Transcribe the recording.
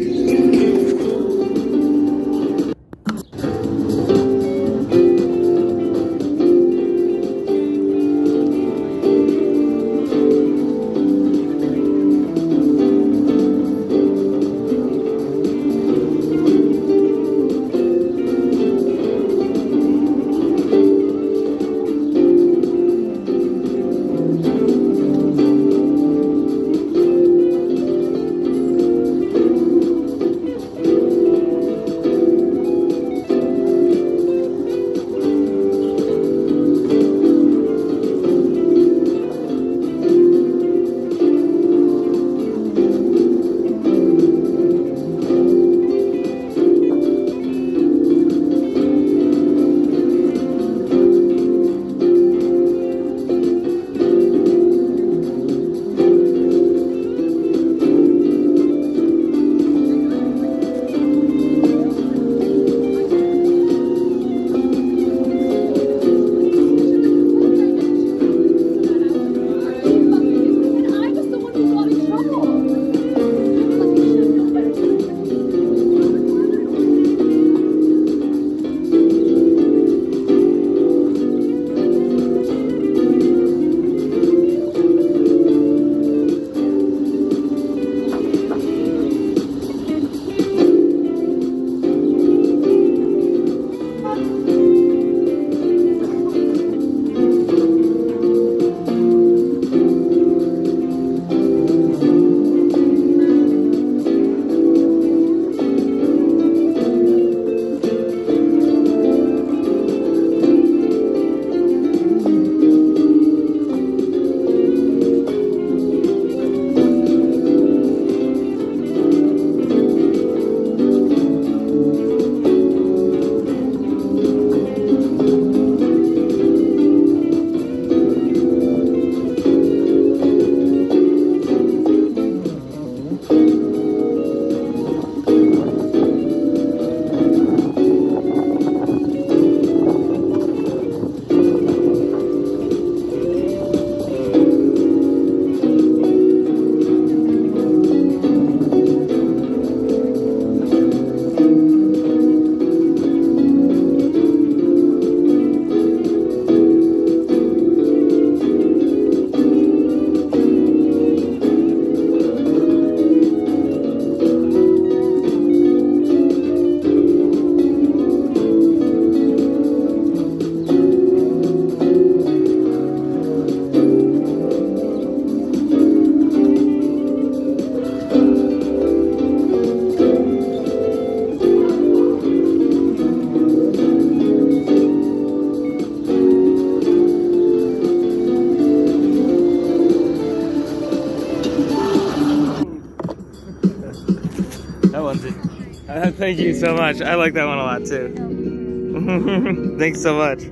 I one's. Uh, thank you so much. I like that one a lot too. Thanks so much.